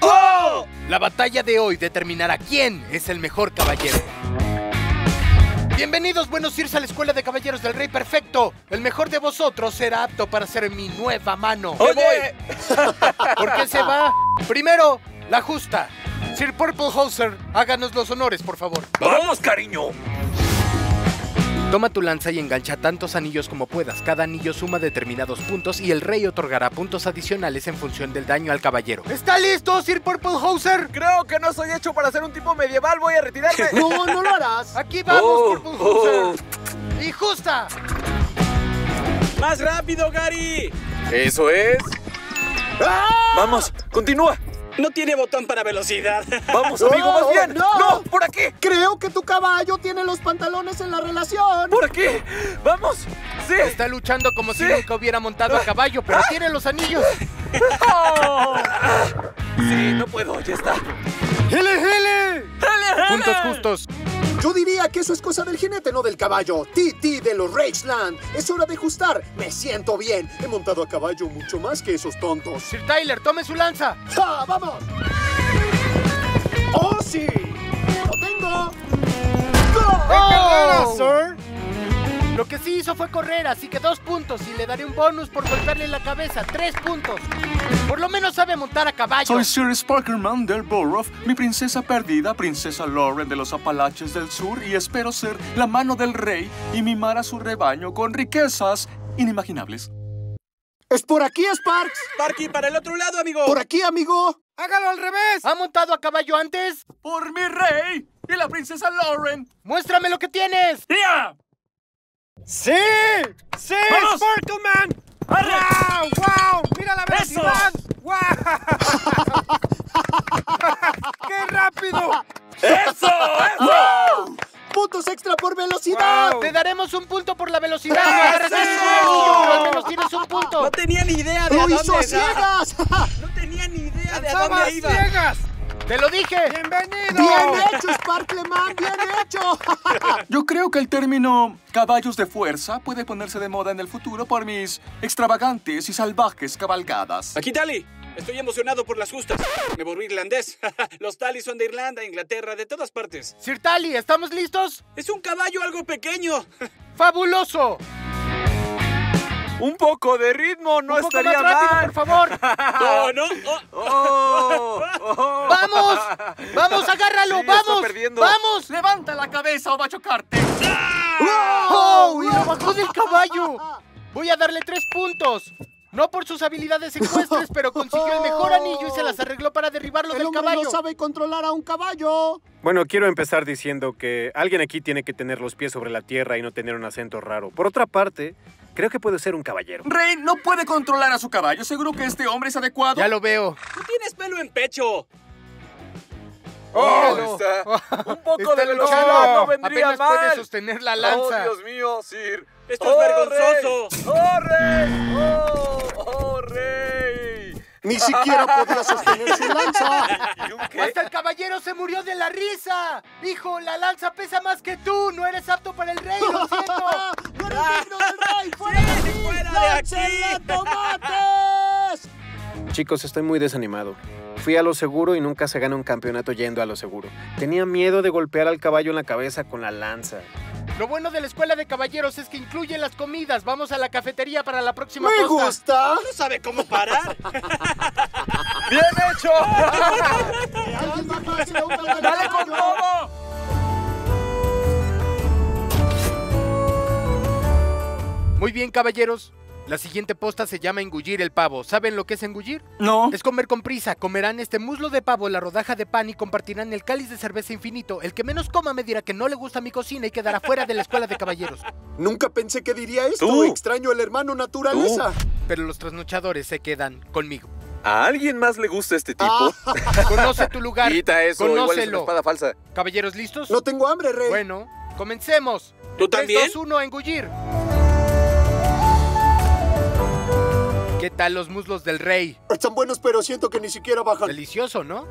¡Oh! La batalla de hoy determinará quién es el mejor caballero. Bienvenidos, buenos irs a la Escuela de Caballeros del Rey Perfecto. El mejor de vosotros será apto para ser mi nueva mano. ¡Oye! ¿Por qué se va? Primero, la justa. Sir Purple Hauser, háganos los honores, por favor. ¡Vamos, cariño! Toma tu lanza y engancha tantos anillos como puedas. Cada anillo suma determinados puntos y el rey otorgará puntos adicionales en función del daño al caballero. ¿Está listo, Sir Purple Hauser? Creo que no soy hecho para ser un tipo medieval. Voy a retirarme. No, no lo harás. Aquí vamos, Oh, Purple oh. Y justa. ¡Más rápido, Gary! Eso es. Vamos, continúa. No tiene botón para velocidad. Vamos, amigo, más bien. no. No, por aquí. Creo que tu caballo tiene los pantalones en la relación. Por aquí. Vamos. Sí. Está luchando como si nunca hubiera montado a caballo, pero tiene los anillos. Sí, no puedo, ya está. ¡Hele, hele! Puntos justos. Yo diría que eso es cosa del jinete, no del caballo. Titi de los Rageland. Es hora de ajustar. Me siento bien. He montado a caballo mucho más que esos tontos. Sir Tyler, tome su lanza. ¡Ja! ¡Vamos! ¡Oh, sí! Que sí hizo fue correr, así que dos puntos y le daré un bonus por golpearle la cabeza. Tres puntos. Por lo menos sabe montar a caballo. Soy Sir Sparkerman del Borough, mi princesa perdida, princesa Lauren de los Apalaches del Sur, y espero ser la mano del rey y mimar a su rebaño con riquezas inimaginables. ¡Es por aquí, Sparks! Parky, para el otro lado, amigo. ¡Por aquí, amigo! ¡Hágalo al revés! ¿Ha montado a caballo antes? ¡Por mi rey y la princesa Lauren! ¡Muéstrame lo que tienes! ¡Ya! ¡Sí! ¡Sí! ¡Vamos! ¡Sparkleman! ¡Wow! ¡Wow! ¡Mira la velocidad! ¡Wow! ¡Qué rápido! ¡Eso! ¡Eso! ¡Puntos extra por velocidad! Te daremos un punto por la velocidad. Al menos tienes un punto. No tenía ni idea de a ¡Lo hizo a ciegas! No tenía ni idea de a ¡Lanzaba dónde iba. ciegas! ¡Te lo dije! ¡Bienvenido! ¡Bien hecho, Sparkleman! ¡Bien hecho! Yo creo que el término caballos de fuerza puede ponerse de moda en el futuro por mis extravagantes y salvajes cabalgadas. Aquí, Tali. Estoy emocionado por las justas. Me volví irlandés. Los Talis son de Irlanda, Inglaterra, de todas partes. Sir Tali, ¿estamos listos? Es un caballo algo pequeño. ¡Fabuloso! Un poco de ritmo no un poco estaría más rápido, mal. por favor. No, no. oh. Oh, oh. ¡Vamos! ¡Vamos, agárralo! Sí, está ¡Vamos! perdiendo. ¡Vamos! ¡Levanta la cabeza o va a chocarte! ¡Oh! ¡Y lo bajó del caballo! Voy a darle tres puntos. No por sus habilidades ecuestres, pero consiguió el mejor anillo y se las arregló para derribarlo El del hombre caballo. no sabe controlar a un caballo. Bueno, quiero empezar diciendo que alguien aquí tiene que tener los pies sobre la tierra y no tener un acento raro. Por otra parte, creo que puede ser un caballero. Rey no puede controlar a su caballo. ¿Seguro que este hombre es adecuado? Ya lo veo. Tú tienes pelo en pecho. Oh, Míralo. está- Un poco Está de velocidad no vendría Apenas puede sostener la lanza. Oh, Dios mío, Sir. Esto es vergonzoso. Rey! ¡Oh, rey! ¡Oh, oh, rey! Ni siquiera podía sostener su lanza. ¡Hasta el caballero se murió de la risa! ¡Hijo, la lanza pesa más que tú! ¡No eres apto para el rey, lo siento! ¡No eres digno del rey! ¡Fuera de aquí! fuera de aquí! ¡Láncenle tomates! Chicos, estoy muy desanimado. Fui a lo seguro y nunca se gana un campeonato yendo a lo seguro. Tenía miedo de golpear al caballo en la cabeza con la lanza. Lo bueno de la escuela de caballeros es que incluye las comidas. Vamos a la cafetería para la próxima ¡Me posta. gusta! No sabe cómo parar. ¡Bien hecho! ¡Alguien bajarse una del ¡Dale con todo! Muy bien, caballeros. La siguiente posta se llama engullir el pavo. ¿Saben lo que es engullir? No. Es comer con prisa. Comerán este muslo de pavo, la rodaja de pan y compartirán el cáliz de cerveza infinito. El que menos coma me dirá que no le gusta mi cocina y quedará fuera de la escuela de caballeros. Nunca pensé que diría esto. Tú. Extraño el hermano naturaleza. Pero los trasnochadores se quedan conmigo. ¿A alguien más le gusta este tipo? Conoce tu lugar. Quita eso, igual es una Conócelo. espada falsa. ¿Caballeros listos? No tengo hambre, rey. Bueno, comencemos. ¿Tú también? 3, 2, 1, engullir. Tal los muslos del rey? Están buenos, pero siento que ni siquiera bajan. Delicioso, ¿no?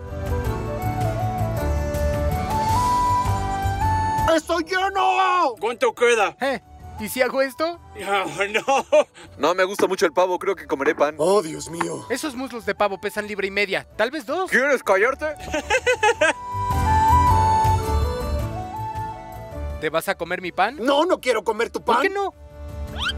¡Estoy lleno! ¿Cuánto queda? Eh, ¿Y si hago esto? Oh, no. No me gusta mucho el pavo, creo que comeré pan. Oh, Dios mío. Esos muslos de pavo pesan libra y media, tal vez dos. ¿Quieres callarte? ¿Te vas a comer mi pan? No, no quiero comer tu pan. ¿Por qué no?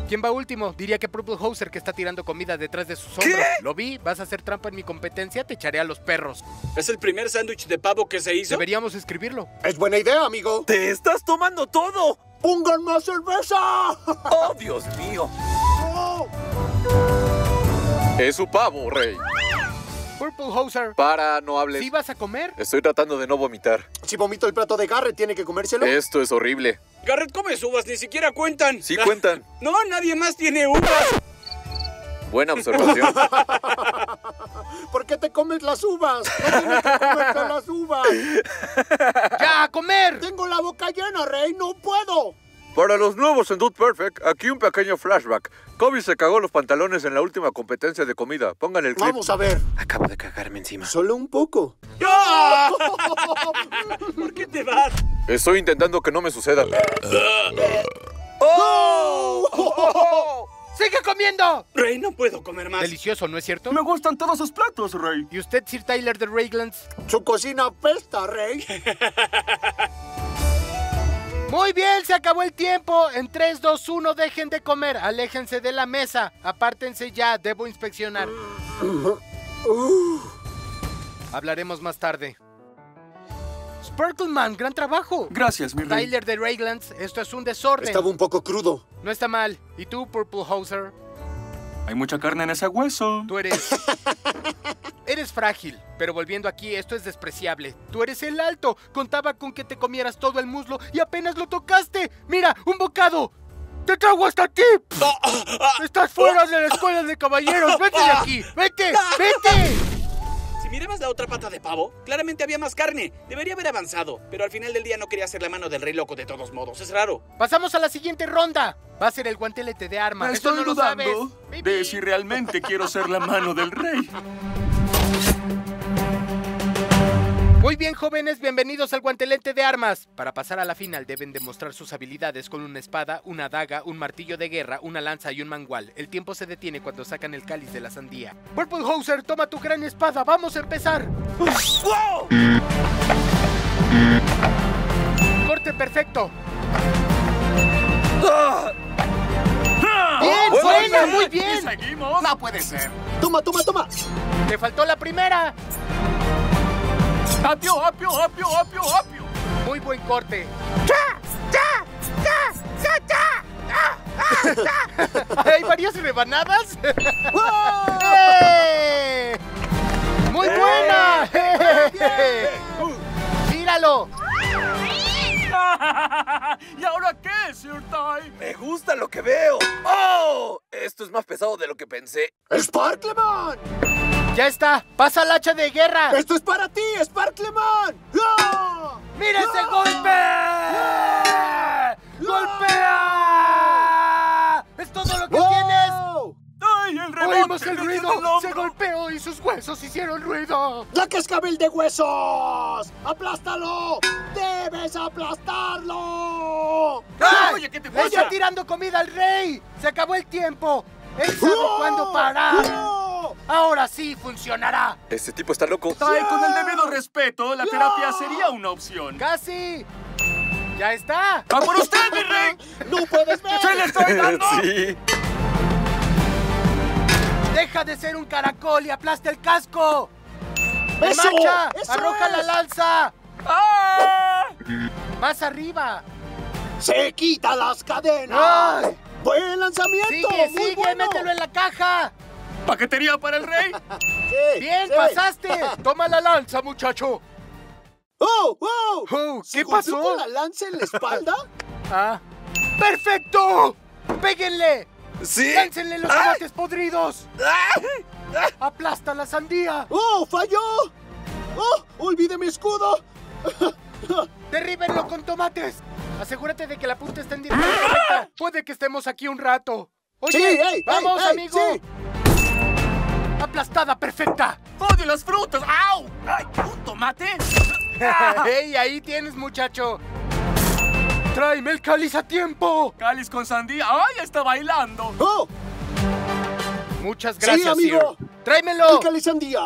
¿Quién va último? Diría que Purple Hauser que está tirando comida detrás de sus hombros. ¿Lo vi? ¿Vas a hacer trampa en mi competencia? Te echaré a los perros. ¿Es el primer sándwich de pavo que se hizo? Deberíamos escribirlo. Es buena idea, amigo. ¡Te estás tomando todo! ¡Pongan más cerveza! ¡Oh, Dios mío! Oh. Es su pavo, rey. Purple Hauser. Para, no hables. ¿Sí vas a comer? Estoy tratando de no vomitar. Si vomito el plato de Garrett, ¿tiene que comérselo? Esto es horrible. Garrett come uvas, ni siquiera cuentan. Sí cuentan. No, nadie más tiene uvas. Buena observación. ¿Por qué te comes las uvas? No tienes que comerte las uvas. ¡Ya, a comer! Tengo la boca llena, Rey. No puedo. Para los nuevos en Dude Perfect, aquí un pequeño flashback. Kobe se cagó los pantalones en la última competencia de comida. Pongan el clip. Vamos a ver. Acabo de cagarme encima. Solo un poco. ¡Ah! ¿Por qué te vas? Estoy intentando que no me suceda. ¡Sigue comiendo! Rey, no puedo comer más. Delicioso, ¿no es cierto? Me gustan todos sus platos, Rey. ¿Y usted, Sir Tyler de Raylands? Su cocina apesta, Rey. Muy bien, se acabó el tiempo. En 3, 2, 1, dejen de comer. Aléjense de la mesa. Apártense ya, debo inspeccionar. Hablaremos más tarde. Sparkleman, gran trabajo. Gracias, mi rey. Tyler de Raylands, esto es un desorden. Estaba un poco crudo. No está mal. ¿Y tú, Purple Hauser? Hay mucha carne en ese hueso. Tú eres... eres frágil, pero volviendo aquí, esto es despreciable. Tú eres el alto. Contaba con que te comieras todo el muslo y apenas lo tocaste. Mira, un bocado. ¡Te trago hasta ti! ¡Estás fuera de la escuela de caballeros! ¡Vete de aquí! ¡Vete! ¡Vete! Si mirabas la otra pata de pavo, claramente había más carne. Debería haber avanzado, pero al final del día no quería hacer la mano del rey loco de todos modos. Es raro. Pasamos a la siguiente ronda. Va a ser el guantelete de armas. Esto Estoy no lo dudando sabes. de si realmente quiero ser la mano del rey. Muy bien, jóvenes, bienvenidos al guantelete de armas. Para pasar a la final deben demostrar sus habilidades con una espada, una daga, un martillo de guerra, una lanza y un mangual. El tiempo se detiene cuando sacan el cáliz de la sandía. Purple Hauser, toma tu gran espada, vamos a empezar. Corte perfecto. Bien, Bueno, buena, muy ¿Y bien. Seguimos? No puede ser. Toma, toma, toma. Te faltó la primera. ¡Apio, apio, apio, apio, apio! Muy buen corte. Hay varias rebanadas. ¡Eh! ¡Muy buena! ¡Míralo! ¿Y ahora qué, Sir Ty? Me gusta lo que veo. ¡Oh! Esto es más pesado de lo que pensé. ¡Sparkleman! ¡Ya está! ¡Pasa el hacha de guerra! ¡Esto es para ti, Sparkleman! ¡Ah! ¡Mira ese ¡Ah! golpe! ¡Golpea! ¡Es todo lo que! ¡Wow! ¡Ay, el rebote! ¡Oímos el ruido! ¡Se golpeó y sus huesos hicieron ruido! ¡La cascabel de huesos! ¡Aplástalo! ¡Debes aplastarlo! ¡Ay! Oye, ¿qué te ¡Le pasa? está tirando comida al rey! ¡Se acabó el tiempo! ¡Él sabe ¡Oh! cuándo parar! ¡Oh! ¡Ahora sí funcionará! Este tipo está loco. Ty, con el debido respeto, la terapia sería una opción. ¡Casi! ¡Ya está! ¡Va por usted, mi rey! ¡No puedes ver! ¡Se le estoy dando! sí. ¡Deja de ser un caracol y aplasta el casco! ¡En ¡Eso! marcha! ¡Eso ¡Arroja la lanza! ¡Ah! ¡Más arriba! ¡Se quita las cadenas! ¡Ay! ¡Buen lanzamiento! ¡Sigue, ¡Muy sigue! bueno! ¡Mételo en la caja! ¿Paquetería para el rey? Sí, ¡Bien, sí. pasaste! ¡Toma la lanza, muchacho! ¡Oh, oh! Oh, ¿Se ¿Qué golpeó pasó? con la lanza en la espalda? Ah. ¡Perfecto! ¡Péguenle! Sí. ¡Láncenle los ¡Ay! tomates podridos! ¡Aplasta la sandía! ¡Oh, falló! ¡Oh, olvidé mi escudo! ¡Derríbenlo con tomates! Asegúrate de que la punta esté en dirección correcta. Puede que estemos aquí un rato. Oye, Sí, vamos, amigo. sí. Aplastada perfecta. ¡Odio las frutas! ¡Au! ¡Ay! ¿Un tomate? ¡Ey, ahí tienes, muchacho! ¡Tráeme el cáliz a tiempo! Cáliz con sandía. ¡Ay, está bailando! ¡Oh! Muchas gracias, amigo. Sir. ¡Tráemelo! ¡Pícale sandía!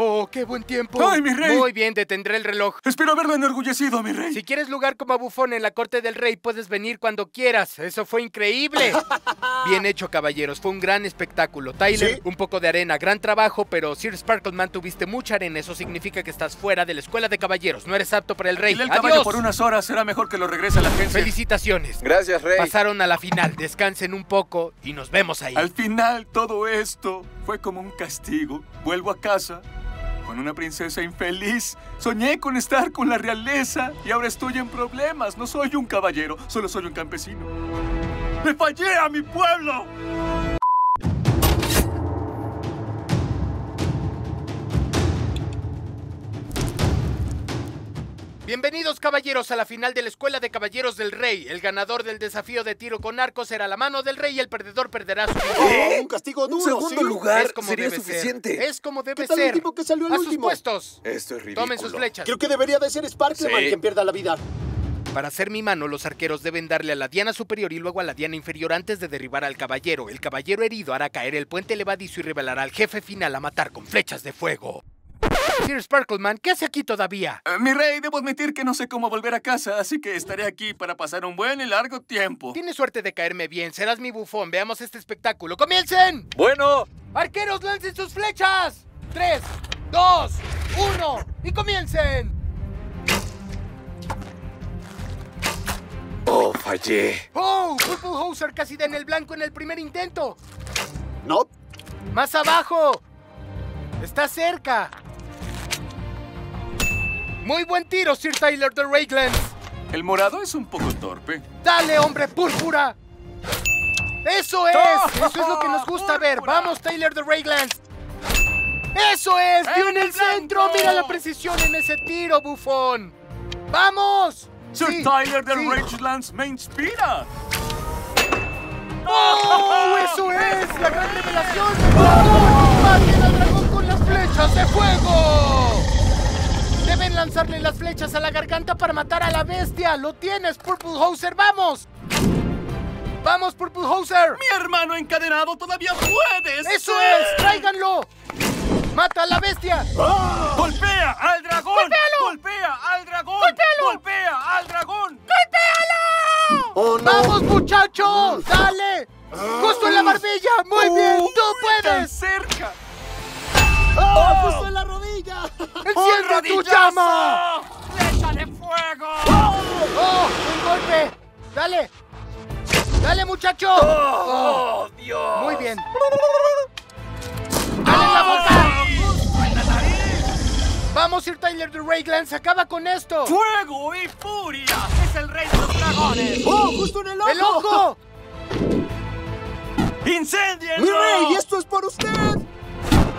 ¡Oh, qué buen tiempo! ¡Ay, mi rey! Muy bien, detendré el reloj. Espero haberlo enorgullecido, mi rey. Si quieres lugar como bufón en la corte del rey, puedes venir cuando quieras. Eso fue increíble. Bien hecho, caballeros. Fue un gran espectáculo. Tyler, Sí. un poco de arena, gran trabajo, pero Sir Sparkleman tuviste mucha arena. Eso significa que estás fuera de la escuela de caballeros. No eres apto para el rey. El caballo ¡Adiós! por unas horas. Será mejor que lo regrese a la agencia. Felicitaciones. Gracias, Rey. Pasaron a la final. Descansen un poco y nos vemos ahí. Al final, todo esto fue como un castigo. Vuelvo a casa con una princesa infeliz. Soñé con estar con la realeza y ahora estoy en problemas. No soy un caballero, solo soy un campesino. ¡Le fallé a mi pueblo! Bienvenidos caballeros a la final de la Escuela de Caballeros del Rey. El ganador del desafío de tiro con arco será la mano del rey y el perdedor perderá su vida. ¡Oh! Un castigo Un duro, segundo ¿sí? lugar Es como sería debe suficiente. ser. Es como debe ¿Qué tal el ser. tipo que salió el a sus último? puestos. Esto es ridículo. Tomen sus flechas. Creo que debería de ser Sparkleman Sí. quien pierda la vida. Para hacer mi mano, los arqueros deben darle a la diana superior y luego a la diana inferior antes de derribar al caballero. El caballero herido hará caer el puente levadizo y revelará al jefe final a matar con flechas de fuego. Sir Sparkleman, ¿qué hace aquí todavía? Eh, mi rey, debo admitir que no sé cómo volver a casa, así que estaré aquí para pasar un buen y largo tiempo. Tienes suerte de caerme bien, serás mi bufón. Veamos este espectáculo. ¡Comiencen! Bueno, ¡Arqueros, lancen sus flechas! ¡Tres, dos, uno! ¡Y comiencen! oh, fallé. ¡Oh! Purple Hauser casi da en el blanco en el primer intento. No, ¡Más abajo! ¡Está cerca! Muy buen tiro, Sir Tyler de Raylands. El morado es un poco torpe. ¡Dale, hombre púrpura! ¡Eso es! ¡Eso es lo que nos gusta ver! ¡Vamos, Taylor de Raylands! ¡Eso es! ¡Dio en ¡En el centro! ¡Mira la precisión en ese tiro, bufón! ¡Vamos! Sir Sí, Tyler de sí. Rangelands me inspira. ¡Oh! ¡Eso es! ¡La gran revelación! ¡Dragón! ¡Maten al dragón con las flechas de fuego! Deben lanzarle las flechas a la garganta para matar a la bestia. ¡Lo tienes, Purple Hauser! ¡Vamos! ¡Vamos, Purple Hauser! Mi hermano encadenado todavía puedes. ¡Eso es! ¡Tráiganlo! ¡Mata a la bestia! ¡Golpea al dragón! ¡Golpéalo! ¡Golpea al dragón! ¡Golpéalo! ¡Golpea al dragón! oh no. ¡Vamos, muchacho! ¡Dale! ¡Justo en la barbilla! ¡Muy bien! ¡Tú ¡Tan puedes! cerca! ¡Oh! ¡Justo en la rodilla! ¡Enciende tu llama! ¡Flecha de fuego! ¡Oh! ¡Un golpe! ¡Dale! ¡Dale, muchacho! ¡Oh, Dios! Muy bien. ¡Dale en la boca! ¡Vamos, Sir Tyler de Raylands! ¡Acaba con esto! ¡Fuego y furia! ¡Es el rey de los dragones! ¡Oh! ¡Justo en el ojo! ¡El ojo! ¡Incendienlo! ¡Mi rey! ¡Esto es por usted!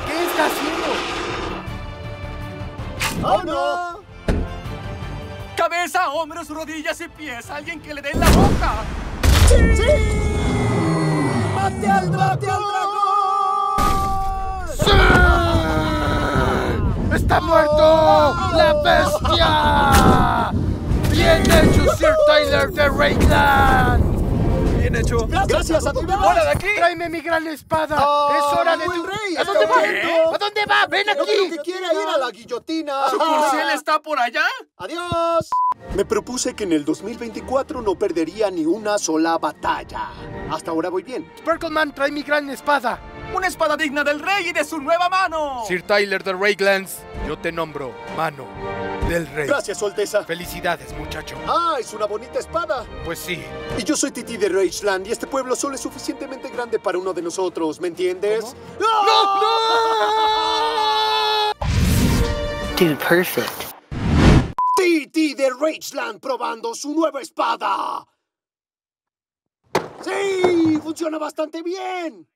¿Qué está haciendo? ¡Oh no! Cabeza, hombros, rodillas y pies. Alguien que le dé la boca. ¡Sí! ¡Mate al, mate al dragón! ¡Está muerto! ¡La bestia! ¡Bien hecho, Sir Tyler de Rayland! Bien hecho. Gracias a ti, ¡Fuera de aquí! ¡Tráeme mi gran espada! Oh, ¡Es hora de buen tu... rey, ¿A dónde va? muerto. ¿A dónde va? ¡Ven No aquí! que quiera ir a la guillotina. ¿Su corcel está por allá? ¡Adiós! Me propuse que en el 2024 no perdería ni una sola batalla. Hasta ahora voy bien. Sparkleman, trae mi gran espada. Una espada digna del rey y de su nueva mano. Sir Tyler de Raylands, yo te nombro mano del rey. Gracias, Su Alteza. Felicidades, muchacho. Ah, es una bonita espada. Pues sí. Y yo soy Titi de Rageland y este pueblo solo es suficientemente grande para uno de nosotros, ¿me entiendes? ¡No! Dude, perfect. Titi de Rageland probando su nueva espada. ¡Sí! ¡Funciona bastante bien!